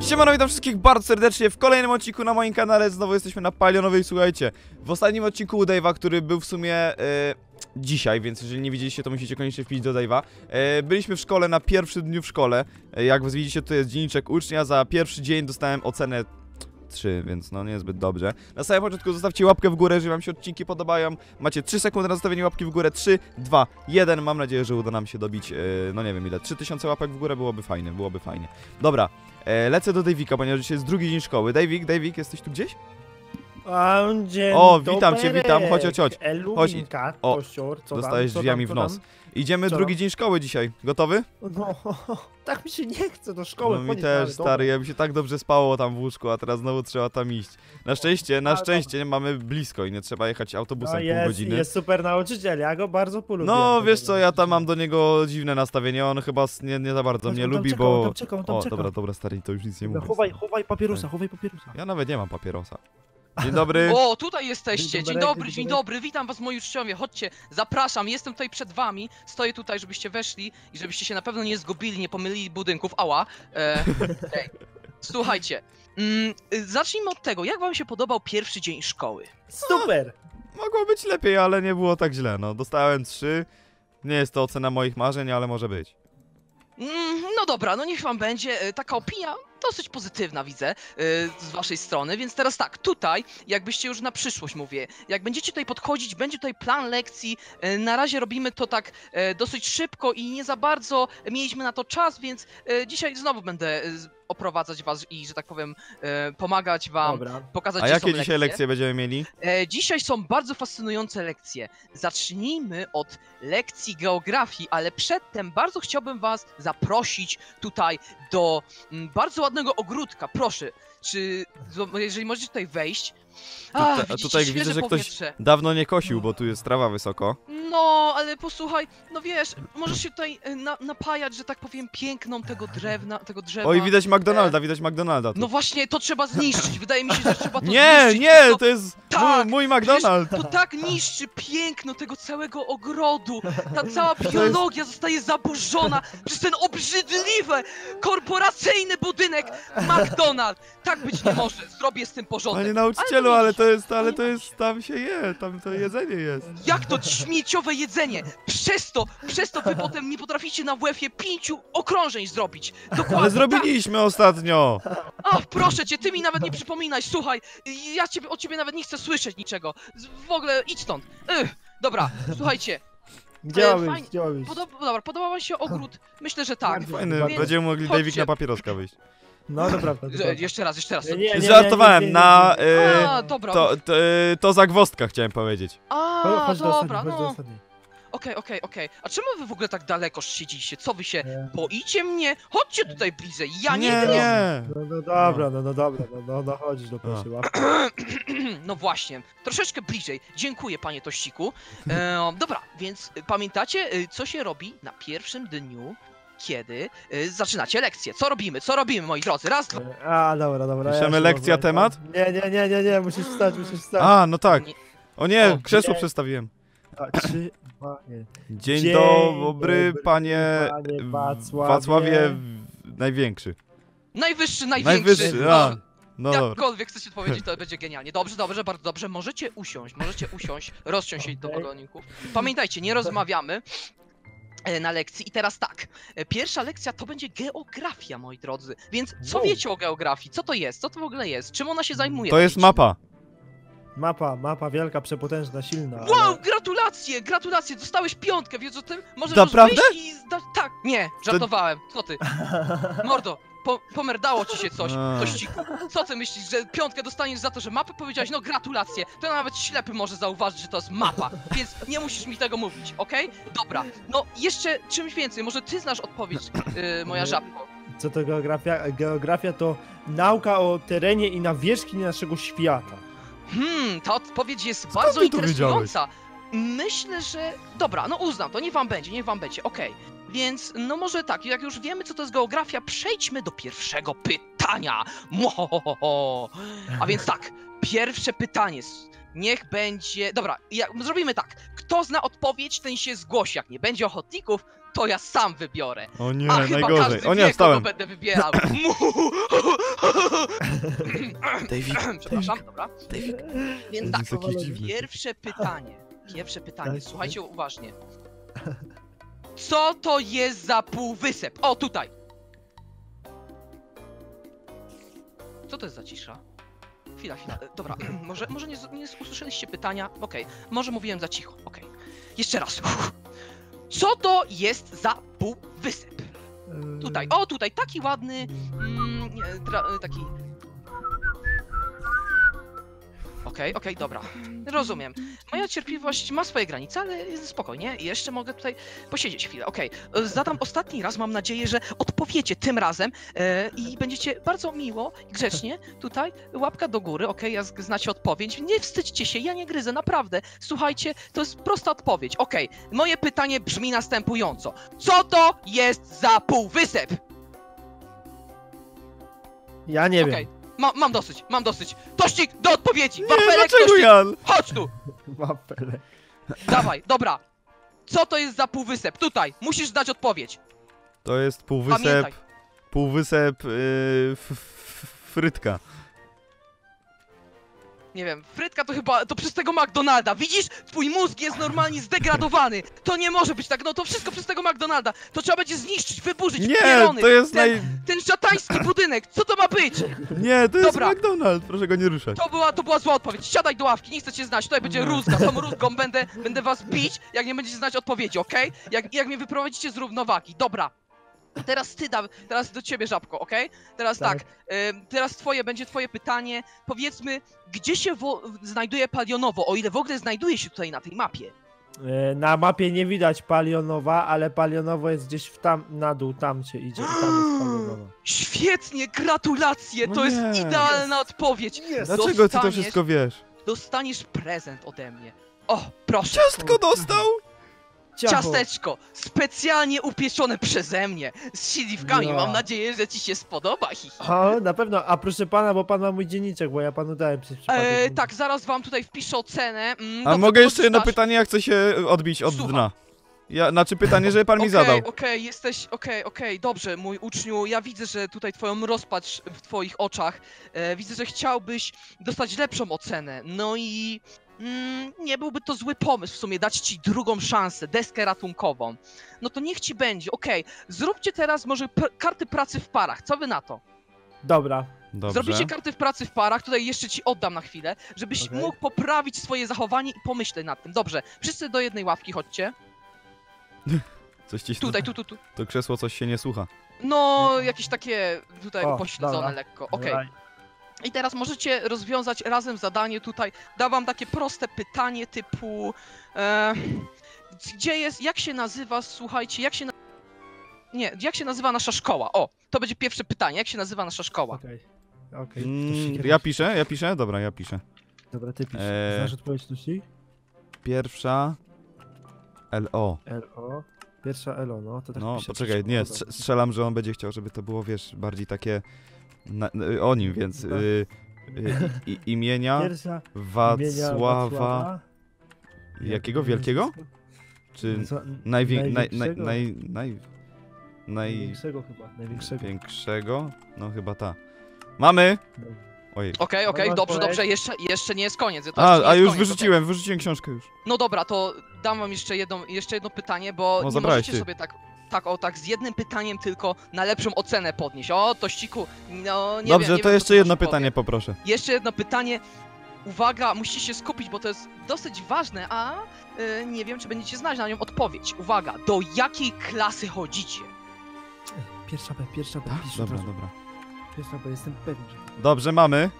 Siemano, witam wszystkich bardzo serdecznie w kolejnym odcinku na moim kanale. Znowu jesteśmy na Palionowej. Słuchajcie, w ostatnim odcinku u Dave'a, który był w sumie e, dzisiaj, więc jeżeli nie widzieliście, to musicie koniecznie wpić do Dave'a. E, byliśmy w szkole na pierwszym dniu w szkole. E, jak widzicie, to jest dzienniczek ucznia. Za pierwszy dzień dostałem ocenę 3, więc no niezbyt dobrze. Na samym początku zostawcie łapkę w górę, jeżeli wam się odcinki podobają. Macie 3 sekundy na zostawienie łapki w górę. 3, 2, 1. Mam nadzieję, że uda nam się dobić, e, no nie wiem ile, 3000 łapek w górę byłoby fajnie, byłoby fajnie. Dobra, lecę do Davika, ponieważ dzisiaj jest drugi dzień szkoły. Davik, Davik, jesteś tu gdzieś? A, dzień O, witam cię, doberek. witam. Chodź, chodź, chodź. Eluminka, O, kościor, co tam, dostałeś co drzwiami w nos. tam? Idziemy drugi dzień szkoły dzisiaj. Gotowy? No, tak mi się nie chce do szkoły No mi też, dobra. stary, ja mi się tak dobrze spało tam w łóżku, a teraz znowu trzeba tam iść. Na szczęście, na szczęście mamy blisko i nie trzeba jechać autobusem No pół jest, godziny. jest super nauczyciel, ja go bardzo polubię. No, wiesz co, ja tam mam do niego dziwne nastawienie, on chyba nie, nie za bardzo Chodź, mnie lubi, czeka, on bo... tam czeka, on tam O, czeka. dobra, dobra, stary, to już nic nie mówię. Chowaj, chowaj papierosa, chowaj papierosa. Ja nawet nie mam papierosa. Dzień dobry. O, tutaj jesteście. Dzień dobry, dzień dobry. Witam was moi uczniowie. Chodźcie, zapraszam. Jestem tutaj przed wami. Stoję tutaj, żebyście weszli i żebyście się na pewno nie zgubili, nie pomylili budynków. Ała. E, ej. Słuchajcie. Mm, zacznijmy od tego, jak wam się podobał pierwszy dzień szkoły? Super! Mogło być lepiej, ale nie było tak źle, no. Dostałem trzy. Nie jest to ocena moich marzeń, ale może być. Mm, no dobra, no niech wam będzie. E, Taka opinia dosyć pozytywna widzę e, z waszej strony, więc teraz tak, tutaj, jakbyście już na przyszłość mówię, jak będziecie tutaj podchodzić, będzie tutaj plan lekcji. e, Na razie robimy to tak e, dosyć szybko i nie za bardzo mieliśmy na to czas, więc dzisiaj znowu będę oprowadzać was i, że tak powiem, e, pomagać wam. Dobra. Pokazać, A jakie są dzisiaj lekcje będziemy mieli? E, dzisiaj są bardzo fascynujące lekcje. Zacznijmy od lekcji geografii, ale przedtem bardzo chciałbym Was zaprosić tutaj do mm, bardzo ładnego ogródka. Proszę, czy jeżeli możecie tutaj wejść. Ach, widzicie, tutaj widzę, że ktoś powietrze. dawno nie kosił, bo tu jest trawa wysoko. No, ale posłuchaj, no wiesz, możesz się tutaj e, na, napajać, że tak powiem, piękną tego drewna, tego drzewa. Oj, widać McDonalda, widać McDonalda tu. No właśnie, to trzeba zniszczyć. Wydaje mi się, że trzeba to Nie, zniszczyć. nie, to jest Tak, mój, mój McDonald. To tak niszczy piękno tego całego ogrodu. Ta cała biologia zostaje zaburzona przez ten obrzydliwy, korporacyjny budynek McDonald's. Tak być nie może. Zrobię z tym porządek. Panie nauczycielu, Ale ale to jest, ale to jest, tam się je, tam to jedzenie jest. Jak to śmieciowe jedzenie? Przez to, przez to wy potem nie potraficie na WF-ie pięciu okrążeń zrobić. Dokładnie. Ale zrobiliśmy ostatnio. Tak. A, proszę cię, ty mi nawet nie przypominaj, słuchaj, ja ciebie, o ciebie nawet nie chcę słyszeć niczego. Z- W ogóle idź stąd. Ych, dobra, słuchajcie, Gdzie Ale ma być, fajnie. gdzie ma być? Podoba, dobra, podoba wam się ogród? Myślę, że tak. Bardzo. Fajny, Więc będziemy mogli chodźcie. Na papieroska wyjść. No dobra, to dobra. Jeszcze raz, jeszcze raz. Nie, nie, nie, Żartowałem, nie, nie, nie, na... nie. y, A, dobra. To, to, y, to zagwostka chciałem powiedzieć. A, Chodź- Chodź do ostatniej, chodź do no. ostatniej. Okej, okej, okej. A czemu wy w ogóle tak daleko siedzicie? Co wy się E, boicie mnie? Chodźcie tutaj bliżej, ja nie, nie, wiem. nie. No, no dobra, no, no dobra, no, no, no chodzisz do proszę, łapki. No właśnie, troszeczkę bliżej. Dziękuję, panie Tościku. E, dobra, więc y, pamiętacie, y, co się robi na pierwszym dniu, kiedy y, zaczynacie lekcję? Co robimy? Co robimy, moi drodzy? Raz, dwa. E, A, dobra, dobra. Piszemy się lekcja, rozumiem. temat? Nie, nie, nie, nie, nie, musisz wstać, musisz wstać. A, no tak. Nie. O nie, O, krzesło nie. przestawiłem. A, trzy, Dzień, Dzień dobry, dobry, panie panie Wacławie. Wacławie największy. Najwyższy, największy. Najwyższy, a. No. Jakkolwiek chcecie powiedzieć, to będzie genialnie. Dobrze, dobrze, bardzo dobrze. Możecie usiąść, możecie usiąść, rozsiąść się do Okej. wagoników. Pamiętajcie, nie rozmawiamy e, na lekcji. I teraz tak, e, pierwsza lekcja to będzie geografia, moi drodzy. Więc co Wow. wiecie o geografii? Co to jest? Co to w ogóle jest? Czym ona się zajmuje? To jest mapa. Mapa, mapa wielka, przepotężna, silna. Wow, ale- gratulacje, gratulacje, dostałeś piątkę, wiesz o tym? Możesz Naprawdę? i. Tak, nie, żartowałem, co ty? Mordo, po, pomerdało ci się coś, A. tościku. Co ty myślisz, że piątkę dostaniesz za to, że mapę powiedziałeś? No gratulacje, to nawet ślepy może zauważyć, że to jest mapa, więc nie musisz mi tego mówić, okej? Dobra, no jeszcze czymś więcej, może ty znasz odpowiedź, yy, moja Nie. żabko. Co to geografia? Geografia to nauka o terenie i nawierzchni naszego świata. Hmm, ta odpowiedź jest bardzo ty to interesująca. Myślę, że. Dobra, no uznam to, niech wam będzie, niech wam będzie, okej. Więc, no może tak, jak już wiemy, co to jest geografia, przejdźmy do pierwszego pytania. Mohohoho. A więc tak, pierwsze pytanie. Niech będzie. Dobra, ja, zrobimy tak. Kto zna odpowiedź, ten się zgłosi. Jak nie będzie ochotników, to ja sam wybiorę. O nie, A chyba najgorzej. każdy O wie, nie, wstałem. kogo będę wybierał. David, Przepraszam, dobra. Więc tak, jest jakiś dziwny. pierwsze pytanie. Pierwsze pytanie, Tak. słuchajcie uważnie. Co to jest za półwysep? O, tutaj. Co to jest za cisza? Chwila, chwila. e, Dobra, może, może nie, nie usłyszeliście pytania? Okej, może mówiłem za cicho. Okej. Jeszcze raz. Co to jest za półwysep? Eee, Tutaj, o tutaj, taki ładny, mm, nie, dra, taki... Okej, okej, dobra. Rozumiem. Moja cierpliwość ma swoje granice, ale spokojnie, jeszcze mogę tutaj posiedzieć chwilę. Okej, zadam ostatni raz, mam nadzieję, że odpowiecie tym razem e, i będziecie bardzo miło i grzecznie tutaj, łapka do góry, okej, ja znacie odpowiedź. Nie wstydźcie się, ja nie gryzę, naprawdę. Słuchajcie, to jest prosta odpowiedź. Okej, moje pytanie brzmi następująco. Co to jest za półwysep? Ja nie Okej, wiem. Ma, mam dosyć, mam dosyć. Tościk, do odpowiedzi! Nie, Wafelek, dlaczego tościk, Jan? chodź tu! Wafele. Dawaj, dobra. Co to jest za półwysep? Tutaj, musisz dać odpowiedź. To jest półwysep, Pamiętaj. półwysep yy, f, f, frytka. Nie wiem, frytka to chyba, to przez tego McDonalda. Widzisz? Twój mózg jest normalnie zdegradowany. To nie może być tak, no to wszystko przez tego McDonalda. To trzeba będzie zniszczyć, wyburzyć, Nie, to jest ten, naj... ten szatański budynek, co to ma być? Nie, to jest Dobra. McDonald's, proszę go nie ruszać. To była, to była zła odpowiedź. Siadaj do ławki, nie chcę cię znać, tutaj będzie rózga. Tą rózgą będę, będę was bić, jak nie będziecie znać odpowiedzi, okej? Jak, jak mnie wyprowadzicie z równowagi. Dobra. Teraz ty, da, teraz do ciebie, Żabko, okej? Teraz tak, Tak. ym, teraz twoje, będzie twoje pytanie. Powiedzmy, gdzie się wo- znajduje Palionowo, o ile w ogóle znajduje się tutaj na tej mapie? E, Na mapie nie widać Palionowa, ale Palionowo jest gdzieś w tam, na dół, tam się idzie i tam jest Palionowo. Świetnie, gratulacje, No to jest nie. idealna odpowiedź. Dlaczego ty to Dostaniesz- wszystko wiesz? Dostaniesz prezent ode mnie. O, proszę. Ciastko dostał! Ciacho. Ciasteczko, specjalnie upieczone przeze mnie, z śliwkami. Ja. Mam nadzieję, że ci się spodoba. Hi, hi. O, na pewno, a proszę pana, bo pan ma mój dzienniczek, bo ja panu dałem przez przypadek. E, tak, zaraz wam tutaj wpiszę ocenę. Mm, A dobrze, mogę jeszcze jedno pytanie, jak chcę się odbić od Słucham. dna? Ja, znaczy pytanie, żeby pan mi Okej, zadał. Okej, jesteś, okej, okej, dobrze, mój uczniu, ja widzę, że tutaj twoją rozpacz w twoich oczach, e, widzę, że chciałbyś dostać lepszą ocenę, no i mm, nie byłby to zły pomysł w sumie, dać ci drugą szansę, deskę ratunkową. No to niech ci będzie, okej, zróbcie teraz może karty pracy w parach, co wy na to? Dobra. Dobrze. Zrobicie karty w pracy w parach, tutaj jeszcze ci oddam na chwilę, żebyś Okej. mógł poprawić swoje zachowanie i pomyśleć nad tym. Dobrze, wszyscy do jednej ławki chodźcie. Coś ci się... Tutaj, tu, tu, tu. To krzesło coś się nie słucha. No, jakieś takie tutaj O, upośledzone dobra. lekko. Okej. Dobra. I teraz możecie rozwiązać razem zadanie tutaj. Dam wam takie proste pytanie typu. E, gdzie jest. Jak się nazywa, słuchajcie, jak się. Na... Nie, jak się nazywa nasza szkoła? O, to będzie pierwsze pytanie. Jak się nazywa nasza szkoła? Okej. Okej. Mm, ja piszę, ja piszę? Dobra, ja piszę. Dobra, ty pisz. Eee. Znasz odpowiedź Tusi? Pierwsza... LO. L-O. Pierwsza Elo, no to tak No, poczekaj, nie, strzelam, że on będzie chciał, żeby to było, wiesz, bardziej takie na, y, o nim, więc y, y, i, imienia Pierwsza Wacława, imienia jakiego wielkiego? Czy Co- najwię, naj, naj, największego? naj, naj, Największego chyba, największego. największego? No chyba ta. Mamy! Okej, okej, Mam dobrze, odpowiedź. dobrze, jeszcze, jeszcze nie jest koniec. Nie A, jest a już koniec, wyrzuciłem, wyrzuciłem książkę już. No dobra, to dam wam jeszcze jedno, jeszcze jedno pytanie, bo No, nie możecie ty. sobie tak, tak o tak z jednym pytaniem tylko na lepszą ocenę podnieść. O, Tościku, no nie Dobrze, wiem, nie to wiem, jeszcze jedno powiem. pytanie poproszę. Jeszcze jedno pytanie. Uwaga, musicie się skupić, bo to jest dosyć ważne, a y, nie wiem, czy będziecie znać na nią odpowiedź. Uwaga, do jakiej klasy chodzicie? Pierwsza B, pierwsza B, Tak? pisz Dobra, dobra. Pierwsza B, jestem pewien, że... Dobrze, mamy.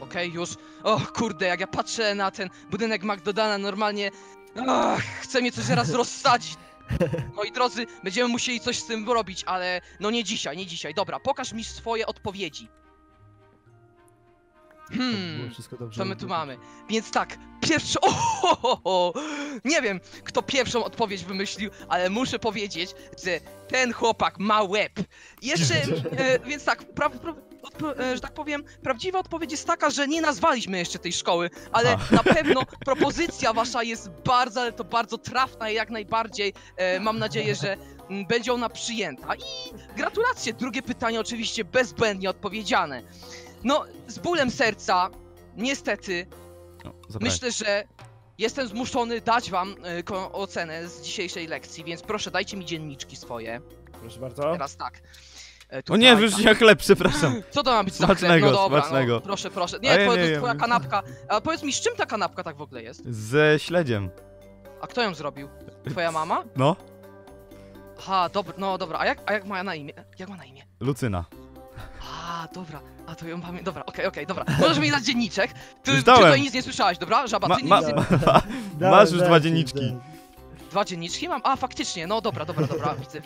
Okej, już. O kurde, jak ja patrzę na ten budynek McDonalda, normalnie. Ach, chce mnie coś zaraz rozsadzić. Moi drodzy, będziemy musieli coś z tym robić, ale no nie dzisiaj, nie dzisiaj. Dobra, pokaż mi swoje odpowiedzi. Hmm, wszystko dobrze. co my tu mamy? Więc tak, pierwszy. O, ho, ho, ho. Nie wiem, kto pierwszą odpowiedź wymyślił, ale muszę powiedzieć, że ten chłopak ma łeb. Jeszcze, e, więc tak, pra, pra, że tak powiem, prawdziwa odpowiedź jest taka, że nie nazwaliśmy jeszcze tej szkoły, ale A. na pewno propozycja wasza jest bardzo, ale to bardzo trafna i jak najbardziej e, mam nadzieję, że mm, będzie ona przyjęta. I gratulacje. Drugie pytanie oczywiście bezbłędnie odpowiedziane. No, z bólem serca, niestety, No, myślę, że jestem zmuszony dać wam e, ocenę z dzisiejszej lekcji, więc proszę dajcie mi dzienniczki swoje. Proszę bardzo. Teraz tak. E, O tutaj, nie, tak. jak chleb, przepraszam. Co to ma być za Smacznego, chleb? No dobra, smacznego. No, proszę, proszę. Nie, ja to, jest twoja kanapka. A powiedz mi, z czym ta kanapka tak w ogóle jest? Ze śledziem. A kto ją zrobił? Twoja mama? No, Aha, dobra, no dobra. A jak, a jak ma na imię? Jak ma na imię? Lucyna. A, dobra. A to ją pamiętam. Dobra, okej, okej, dobra. Możesz mi dać dzienniczek. Ty, ty tutaj nic nie słyszałeś, dobra? Żaba, Ma, ty ma, nic nie... ma, masz już dwa dzienniczki. Dwa dzienniczki mam? A, faktycznie, no dobra, dobra, dobra, widzę.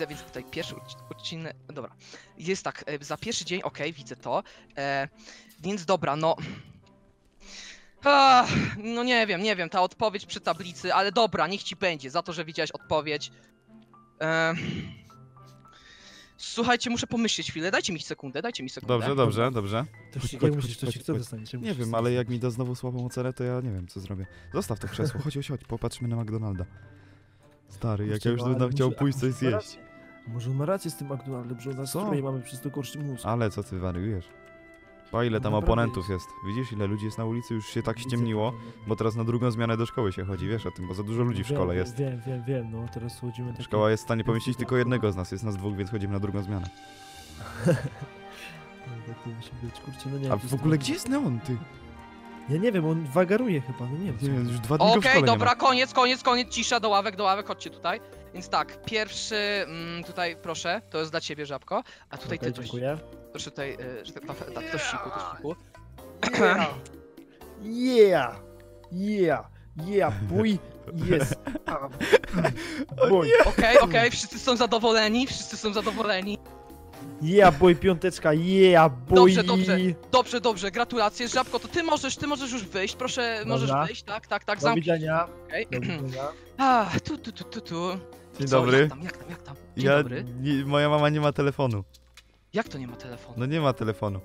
Widzę, więc tutaj pierwszy odci- odcinek, dobra. Jest tak, e, za pierwszy dzień, okej, widzę to. E, więc dobra, no... Ach, no nie wiem, nie wiem, ta odpowiedź przy tablicy, ale dobra, niech ci będzie, za to, że widziałeś odpowiedź. E, słuchajcie, muszę pomyśleć chwilę, dajcie mi sekundę, dajcie mi sekundę. Dobrze, dobrze, dobrze. To Chodź, chodź, chodź, chodź, chodź. Nie wiem, ale jak mi da znowu słabą ocenę, to ja nie wiem, co zrobię. Zostaw to krzesło, chodź, chodź, chodź, popatrzmy na McDonalda. Stary, jak ja już ale chciał pójść coś zjeść. Może on ma rację z tym McDonaldem, że u nas Co? mamy przez to gorszy mózg. Ale co ty wariujesz? Pa ile No tam naprawdę oponentów jest. Widzisz ile ludzi jest na ulicy? Już się tak Widzę ściemniło, to, no. bo teraz na drugą zmianę do szkoły się chodzi, wiesz o tym, bo za dużo ludzi w Wiem, szkole wiem, jest. Wiem, wiem, wiem, no teraz chodzimy tak. Szkoła jest w stanie pomieścić tylko jednego z nas, jest nas dwóch, więc chodzimy na drugą zmianę. Tak to musi być, kurczę, no nie A wiem, w to ogóle jest- gdzie jest Neon, ty? Ja nie wiem, on wagaruje chyba, no nie wiem. co Nie, on- już dwa dni go w Okej, szkole nie dobra, koniec, koniec, koniec, cisza, do ławek, do ławek, chodźcie tutaj. Więc tak, pierwszy, mm, tutaj proszę, to jest dla ciebie żabko, a tutaj Okej, ty coś, dziękuję. proszę tutaj, y, że tak, tak, tak, to siku, to siku. Yeah! Yeah! Yeah! Yeah, boy! Yes! Boy! Okej, okej, wszyscy są zadowoleni, wszyscy są zadowoleni. Yeah, boy, piąteczka! Yeah, boy! Dobrze, dobrze. Dobrze, dobrze, gratulacje, żabko, to ty możesz, ty możesz już wyjść, proszę, możesz Dobra. wyjść, tak, tak, tak, Do zamknij. widzenia. Okej. Do widzenia. A, tu, tu, tu, tu, tu. Dzień Co, dobry. Jak tam, jak tam, jak tam? Dzień Ja, dobry. nie, moja mama nie ma telefonu. Jak to nie ma telefonu? No nie ma telefonu.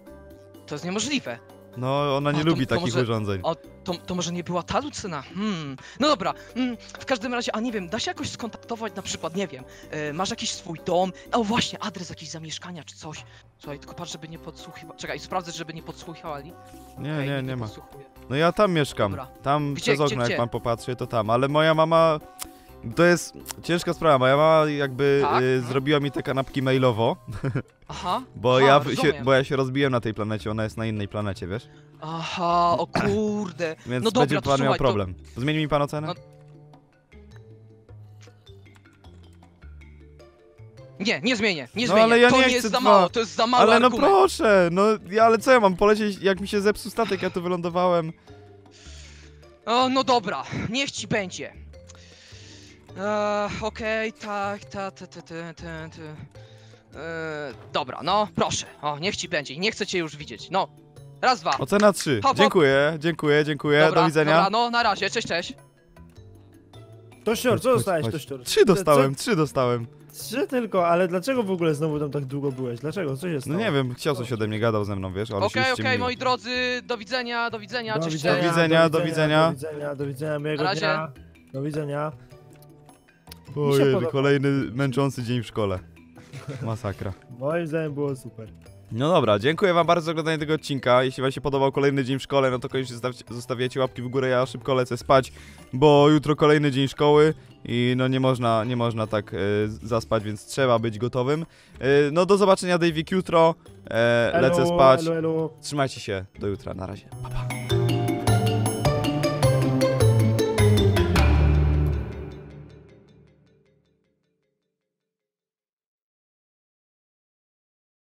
To jest niemożliwe. No ona nie A, to- lubi to takich może- urządzeń. O, to, to może nie była ta Lucyna? Hmm. No dobra, mm, w każdym razie, a nie wiem, da się jakoś skontaktować na przykład, nie wiem, e, masz jakiś swój dom, o właśnie, adres jakiś zamieszkania czy coś. Słuchaj, tylko patrz, żeby nie podsłuchiwali. Czekaj, sprawdzę, żeby nie podsłuchiwali. Nie, Okej, nie, nikt nie ma. No ja tam mieszkam. Dobra. Tam Gdzie, przez gdzie, okno, gdzie? jak pan popatrzy, to tam. Ale moja mama. To jest ciężka sprawa. Moja mama jakby Tak? y, zrobiła mi te kanapki mailowo, Aha. bo, Aha, ja się, bo ja się rozbiłem na tej planecie, ona jest na innej planecie, wiesz? Aha, o kurde. Więc No dobra, będzie to pan miał słuchaj, to- problem. Zmieni mi pan ocenę? No- Nie, nie zmienię, nie No, zmienię. ale ja to nie nie jest za mało, to jest za mało ale no argument. proszę, no ja, ale co ja mam polecieć, jak mi się zepsuł statek, ja tu wylądowałem. O, no dobra, niech ci będzie. Eee, Okej, tak, ta, ta, ta, ta, ta, ta. Eee, dobra, no, proszę. O, niech ci będzie. Nie chcę cię już widzieć. No, raz, dwa. Ocena 3. Hop, hop. Dziękuję, dziękuję, dziękuję, dobra, do widzenia. Dobra, no, na razie, cześć, cześć. Co Chodź, dostałeś, chodź. Tościor? Trzy dostałem, trzy dostałem. Trzy tylko, ale dlaczego w ogóle znowu tam tak długo byłeś? Dlaczego? Co się No stało? nie wiem, chciał coś ode mnie, gadał ze mną, wiesz, ale się Okej, okej, ściemniło. moi drodzy, do widzenia, do widzenia, Do cześć, widzenia, cześć. Do widzenia, do widzenia. Do widzenia, do widzenia, miłego Na razie. dnia. Do widzenia. Ojej, podoba. kolejny męczący dzień w szkole. Masakra. Moim zdaniem było super. No dobra, dziękuję wam bardzo za oglądanie tego odcinka. Jeśli wam się podobał kolejny dzień w szkole, no to koniecznie zostawiacie łapki w górę, ja szybko lecę spać, bo jutro kolejny dzień szkoły i no nie można, nie można tak e, zaspać, więc trzeba być gotowym. E, no do zobaczenia Davik jutro, e, lecę spać. Elu, elu. Trzymajcie się, do jutra, na razie. Pa, pa.